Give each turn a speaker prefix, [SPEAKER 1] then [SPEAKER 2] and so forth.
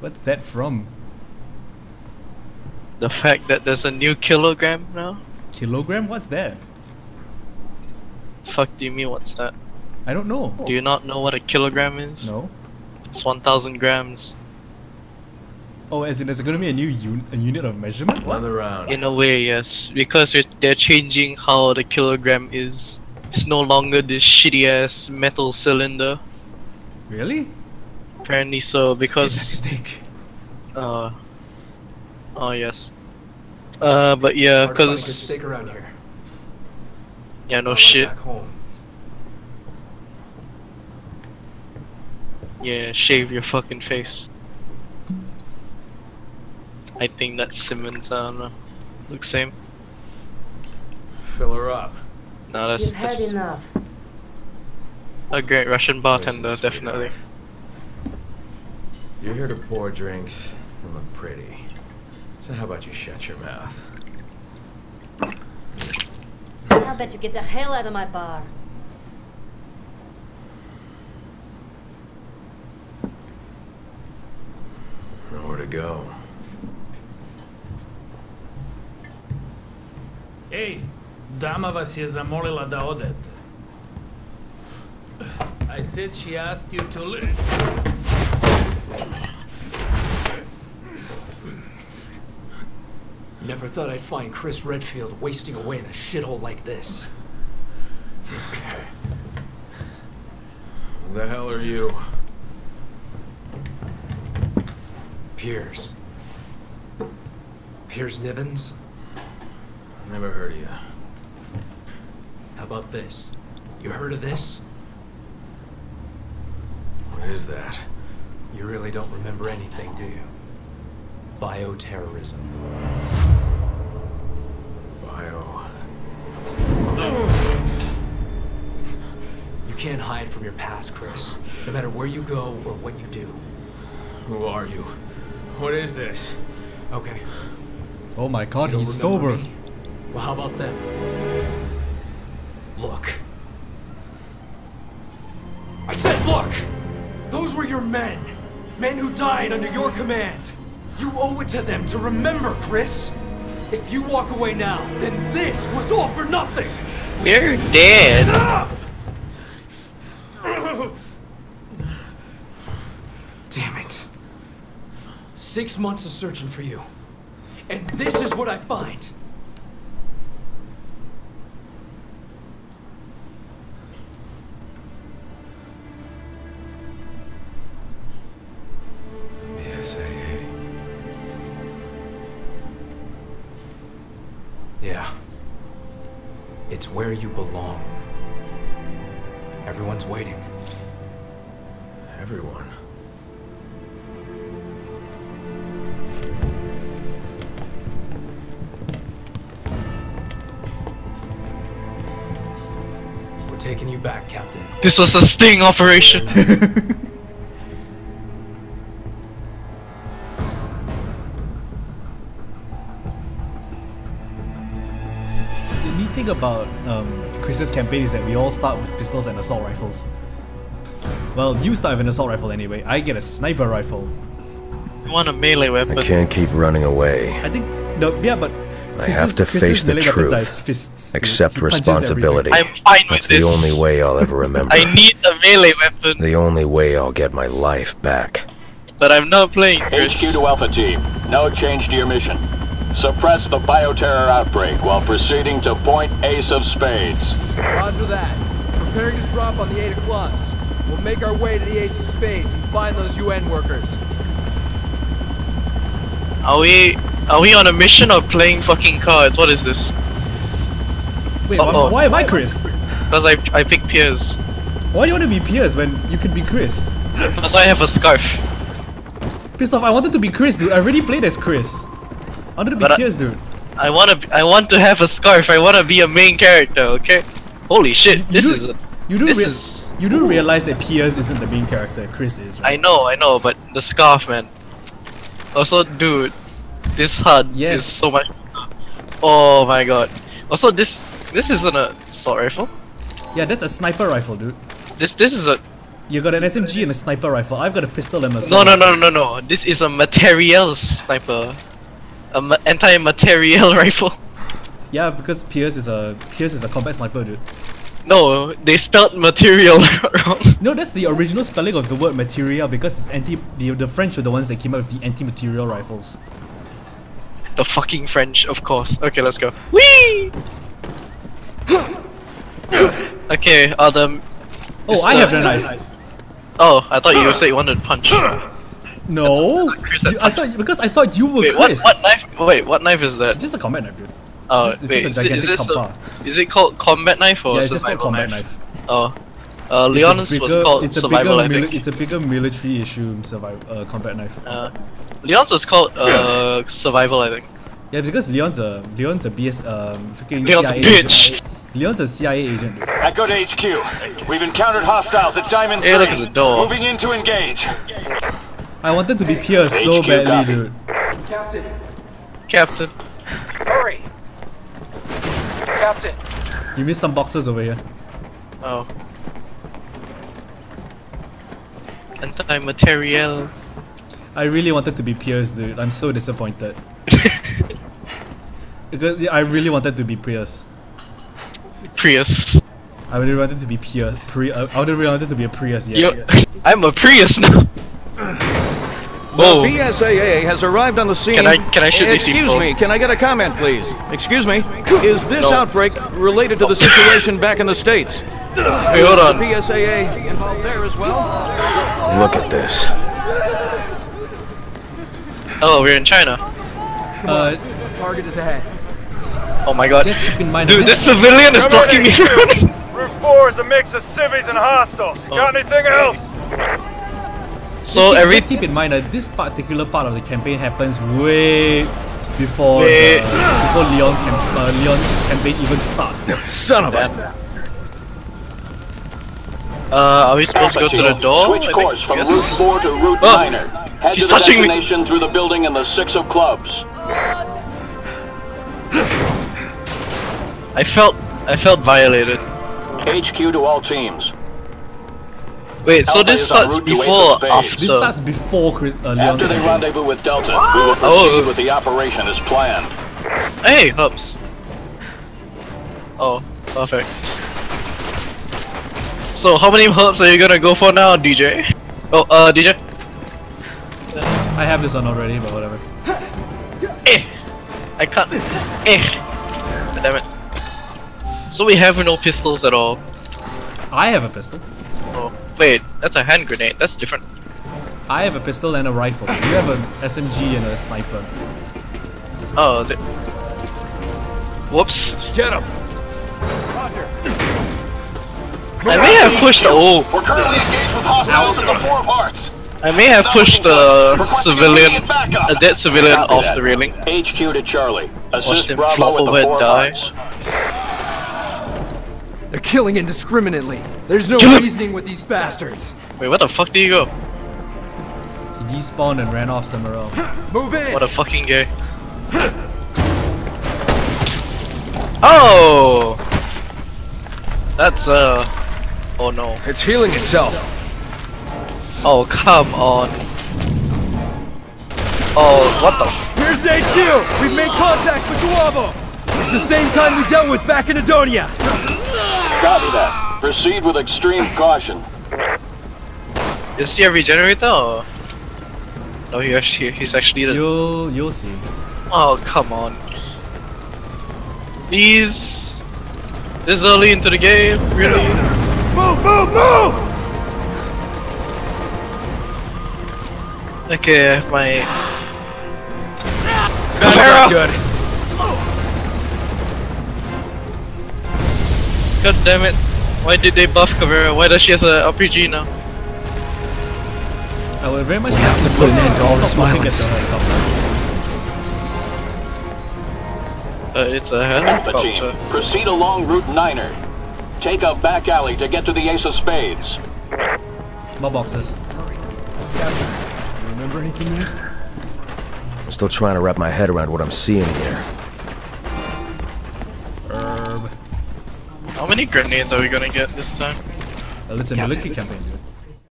[SPEAKER 1] What's that from?
[SPEAKER 2] The fact that there's a new kilogram now?
[SPEAKER 1] Kilogram? What's that?
[SPEAKER 2] fuck do you mean what's that?
[SPEAKER 1] I don't know.
[SPEAKER 2] Do you not know what a kilogram is?
[SPEAKER 1] No.
[SPEAKER 2] It's 1000 grams.
[SPEAKER 1] Oh, as in there's gonna be a new un a unit of measurement? What?
[SPEAKER 3] Another round.
[SPEAKER 2] In a way, yes. Because we're, they're changing how the kilogram is. It's no longer this shitty ass metal cylinder.
[SPEAKER 1] Really?
[SPEAKER 2] Apparently so, because
[SPEAKER 1] Stick.
[SPEAKER 2] Uh. Oh yes. Uh, but yeah,
[SPEAKER 4] Hard to find good
[SPEAKER 2] cause
[SPEAKER 4] steak around here.
[SPEAKER 2] yeah, no shit.
[SPEAKER 4] Back home.
[SPEAKER 2] Yeah, shave your fucking face. I think that's Simmons. I don't know. Looks same.
[SPEAKER 3] Fill her up.
[SPEAKER 2] No, that's,
[SPEAKER 5] You've had enough.
[SPEAKER 2] a great Russian bartender,
[SPEAKER 3] This is
[SPEAKER 2] definitely.
[SPEAKER 3] You're here to pour drinks and look pretty. So how about you shut your mouth?
[SPEAKER 5] How about you get the hell out of my bar?
[SPEAKER 3] Nowhere to go.
[SPEAKER 6] Ej, dama vas je zamolila da odete. I said she asked you to leave.
[SPEAKER 4] Never thought I'd find Chris Redfield wasting away in a shithole like this. Okay.
[SPEAKER 3] Who the hell are you?
[SPEAKER 4] Piers. Piers Nivans?
[SPEAKER 3] Never heard of you.
[SPEAKER 4] How about this? You heard of this?
[SPEAKER 3] What is that?
[SPEAKER 4] You really don't remember anything, do you? Bioterrorism. Can't hide from your past, Chris. No matter where you go or what you do.
[SPEAKER 3] Who are you? What is this?
[SPEAKER 4] Okay.
[SPEAKER 1] Oh my god, he's sober.
[SPEAKER 4] me? Well, how about them? Look. I said look! Those were your men. Men who died under your command. You owe it to them to remember, Chris. If you walk away now, then this was all for nothing.
[SPEAKER 2] You're dead.
[SPEAKER 4] Enough! Damn it. Six months of searching for you. And this is what I find. Yeah. It's where you belong. Everyone's waiting.
[SPEAKER 3] Everyone.
[SPEAKER 4] Taking you back, Captain.
[SPEAKER 2] This was a sting operation.
[SPEAKER 1] The neat thing about um, Chris's campaign is that we all start with pistols and assault rifles. Well, you start with an assault rifle anyway. I get a sniper rifle.
[SPEAKER 2] you want a melee weapon?
[SPEAKER 3] I can't keep running away.
[SPEAKER 1] I think no, yeah, but
[SPEAKER 3] I have to
[SPEAKER 1] Chris's
[SPEAKER 3] face the
[SPEAKER 1] melee weapons are
[SPEAKER 3] truth.
[SPEAKER 1] fists.
[SPEAKER 3] Accept
[SPEAKER 1] He
[SPEAKER 3] responsibility.
[SPEAKER 2] I'm fine with
[SPEAKER 3] That's the
[SPEAKER 2] this.
[SPEAKER 3] only way I'll ever remember.
[SPEAKER 2] I need a melee weapon,
[SPEAKER 3] The only way I'll get my life back.
[SPEAKER 2] but I'm not playing Chris.
[SPEAKER 7] HQ to Alpha Team. No change to your mission. Suppress the bioterror outbreak while proceeding to Point Ace of Spades.
[SPEAKER 8] Roger that. Preparing to drop on the Eight of Clubs. We'll make our way to the Ace of Spades and find those UN workers.
[SPEAKER 2] Are we are we on a mission or playing fucking cards? What is this?
[SPEAKER 1] Wait, why,
[SPEAKER 2] Uh-oh.
[SPEAKER 1] why am I Chris?
[SPEAKER 2] Because I I picked Piers.
[SPEAKER 1] Why do you want to be Piers when you could be Chris?
[SPEAKER 2] Because I have a scarf.
[SPEAKER 1] Piss off! I wanted to be Chris, dude. I already played as Chris. I wanted to be
[SPEAKER 2] But I-
[SPEAKER 1] dude.
[SPEAKER 2] I wanna I want to have a scarf. I wanna be a main character. Okay. Holy shit! This
[SPEAKER 1] you,
[SPEAKER 2] is. A,
[SPEAKER 1] you do
[SPEAKER 2] this is.
[SPEAKER 1] you do realize that Piers isn't the main character. Chris is.
[SPEAKER 2] I know, I know, but the scarf, man. Also, dude, this HUD
[SPEAKER 1] Yes.
[SPEAKER 2] is so much. Oh my god. Also, this this isn't a assault rifle.
[SPEAKER 1] Yeah, that's a sniper rifle, dude.
[SPEAKER 2] This this is a
[SPEAKER 1] You got an SMG and a sniper rifle. I've got a pistol and a
[SPEAKER 2] No, no, no, no, no. This is a material sniper. A ma- anti-material rifle.
[SPEAKER 1] Yeah, because Pierce is a Pierce is a combat sniper, dude.
[SPEAKER 2] No, they spelled material wrong.
[SPEAKER 1] No, that's the original spelling of the word material because it's anti. The, the French were the ones that came up with the anti-material rifles.
[SPEAKER 2] The fucking French, of course. Okay, let's go. Whee! okay, uh, the...
[SPEAKER 1] Oh, I
[SPEAKER 2] the-
[SPEAKER 1] have the knife.
[SPEAKER 2] Oh, I thought you said you wanted to punch.
[SPEAKER 1] No,
[SPEAKER 2] Chris
[SPEAKER 1] You- I thought because I thought you were
[SPEAKER 2] Wait, what,
[SPEAKER 1] Chris.
[SPEAKER 2] what knife? Wait, what knife is that?
[SPEAKER 1] It's just a combat knife, dude.
[SPEAKER 2] Oh,
[SPEAKER 1] just- it's
[SPEAKER 2] wait,
[SPEAKER 1] just a
[SPEAKER 2] is, it, is, this a, is it called combat knife or
[SPEAKER 1] yeah, it's just called combat
[SPEAKER 2] knife?
[SPEAKER 1] knife.
[SPEAKER 2] Oh, uh,
[SPEAKER 1] It's a
[SPEAKER 2] Leon's was
[SPEAKER 1] bigger-
[SPEAKER 2] called
[SPEAKER 1] it's
[SPEAKER 2] survival, I
[SPEAKER 1] bigger
[SPEAKER 2] think.
[SPEAKER 1] It's a bigger military issue survival uh, combat knife.
[SPEAKER 2] Uh, Leon's was called uh, survival, I think.
[SPEAKER 1] Yeah, because Leon's a Leon's a BS um freaking
[SPEAKER 2] Leon's a
[SPEAKER 1] CIA
[SPEAKER 2] bitch.
[SPEAKER 1] Agent. Leon's a CIA agent. Dude.
[SPEAKER 7] Echo to HQ. We've encountered hostiles at Diamond
[SPEAKER 2] Hey,
[SPEAKER 7] 3.
[SPEAKER 2] look, it's a door.
[SPEAKER 7] Moving in to engage.
[SPEAKER 1] I wanted to be Pierce so
[SPEAKER 7] HQ
[SPEAKER 1] badly,
[SPEAKER 7] copy.
[SPEAKER 1] dude.
[SPEAKER 2] Captain. Captain.
[SPEAKER 8] Hurry! Captain!
[SPEAKER 1] You missed some boxes over here.
[SPEAKER 2] Oh. Anti-material.
[SPEAKER 1] I really wanted to be Pierce, dude. I'm so disappointed. because I really wanted to be Pierce.
[SPEAKER 2] Prius.
[SPEAKER 1] I really wanted to be Pierce. Pri- uh, I really wanted to be a Prius. Yes.
[SPEAKER 2] Yo, I'm a Prius now. Whoa.
[SPEAKER 9] The BSAA has arrived on the scene.
[SPEAKER 2] Can I- can I shoot these
[SPEAKER 9] Excuse
[SPEAKER 2] people?
[SPEAKER 9] me, can I get a comment, please? Excuse me, is this
[SPEAKER 2] No.
[SPEAKER 9] outbreak related to the situation back in the States?
[SPEAKER 2] Wait, hold on.
[SPEAKER 9] BSAA involved there as well?
[SPEAKER 3] Look at this.
[SPEAKER 2] Oh, we're in China.
[SPEAKER 1] Uh,
[SPEAKER 8] Target is ahead.
[SPEAKER 2] Oh my god.
[SPEAKER 1] just keep in mind.
[SPEAKER 2] Dude, this civilian is blocking me.
[SPEAKER 10] Route 4 is a mix of civvies and hostiles. Got anything else?
[SPEAKER 2] so
[SPEAKER 1] keep,
[SPEAKER 2] every
[SPEAKER 1] just keep in mind that this particular part of the campaign happens way before
[SPEAKER 2] Wait.
[SPEAKER 1] the, before Leon's cam- uh, Leon's campaign even starts.
[SPEAKER 9] Son of a...
[SPEAKER 2] uh, are we supposed to go to the door?
[SPEAKER 7] Switch course from
[SPEAKER 2] Yes.
[SPEAKER 7] Route 4 to Route
[SPEAKER 2] Oh,
[SPEAKER 7] 9. Head
[SPEAKER 2] he's
[SPEAKER 7] to the
[SPEAKER 2] touching me.
[SPEAKER 7] destination through the building in the six of clubs.
[SPEAKER 2] I felt I felt violated.
[SPEAKER 7] HQ to all teams.
[SPEAKER 2] Wait, so this starts before after?
[SPEAKER 1] This starts before Chris, uh, Leon's
[SPEAKER 7] After they rendezvous with Delta, we will proceed
[SPEAKER 2] Oh.
[SPEAKER 7] with the operation as planned.
[SPEAKER 2] Hey, Hubs. Oh, perfect. So how many hubs are you gonna go for now, DJ? Oh, uh, DJ.
[SPEAKER 1] I have this one already, but whatever.
[SPEAKER 2] Eh, I can't. Eh, damn it. So we have no pistols at all.
[SPEAKER 1] I have a pistol.
[SPEAKER 2] Oh, wait, that's a hand grenade. That's different.
[SPEAKER 1] I have a pistol and a rifle. You have an SMG and a sniper.
[SPEAKER 2] Oh, the Whoops.
[SPEAKER 9] Get him!
[SPEAKER 2] I may have pushed. Oh,
[SPEAKER 7] We're currently engaged with hostiles in the four parts.
[SPEAKER 2] I may have pushed the civilian, a dead civilian, off
[SPEAKER 7] that.
[SPEAKER 2] the railing.
[SPEAKER 7] HQ to Charlie.
[SPEAKER 2] Watch
[SPEAKER 7] Assist
[SPEAKER 2] them flop over and die.
[SPEAKER 7] parts.
[SPEAKER 8] They're killing indiscriminately. There's no
[SPEAKER 2] Kill him.
[SPEAKER 8] reasoning with these bastards.
[SPEAKER 2] Wait, where the fuck do you go?
[SPEAKER 1] He despawned and ran off somewhere else.
[SPEAKER 8] Move in.
[SPEAKER 2] What a fucking gay. Oh! That's uh. Oh no.
[SPEAKER 9] It's healing itself.
[SPEAKER 2] Oh come on. Oh, what the? Here's
[SPEAKER 8] Here's HQ. We've made contact with J'avo. It's the same kind we dealt with back in Edonia.
[SPEAKER 7] Copy that. Proceed with extreme caution.
[SPEAKER 2] is he a regenerator or? No, he actually, he's actually the.
[SPEAKER 1] You'll you'll see.
[SPEAKER 2] Oh come on. Please. This early into the game, really?
[SPEAKER 8] Move, move, move!
[SPEAKER 2] Okay, my.
[SPEAKER 8] That's
[SPEAKER 2] Caveira!
[SPEAKER 8] not good.
[SPEAKER 2] God damn it. Why did they buff Caveira? Why does she has a RPG now?
[SPEAKER 1] I would very much
[SPEAKER 8] We have to put an end to all this violence.
[SPEAKER 1] the helicopter.
[SPEAKER 2] Uh, it's a
[SPEAKER 7] Alpha
[SPEAKER 2] helicopter.
[SPEAKER 7] Proceed along Route 9er. Take a back alley to get to the Ace of Spades.
[SPEAKER 1] More boxes.
[SPEAKER 8] Remember anything yet?
[SPEAKER 3] I'm still trying to wrap my head around what I'm seeing here.
[SPEAKER 1] Herb.
[SPEAKER 2] How many grenades are we gonna get this time?
[SPEAKER 1] Well, it's a military campaign.